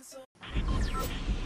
Thank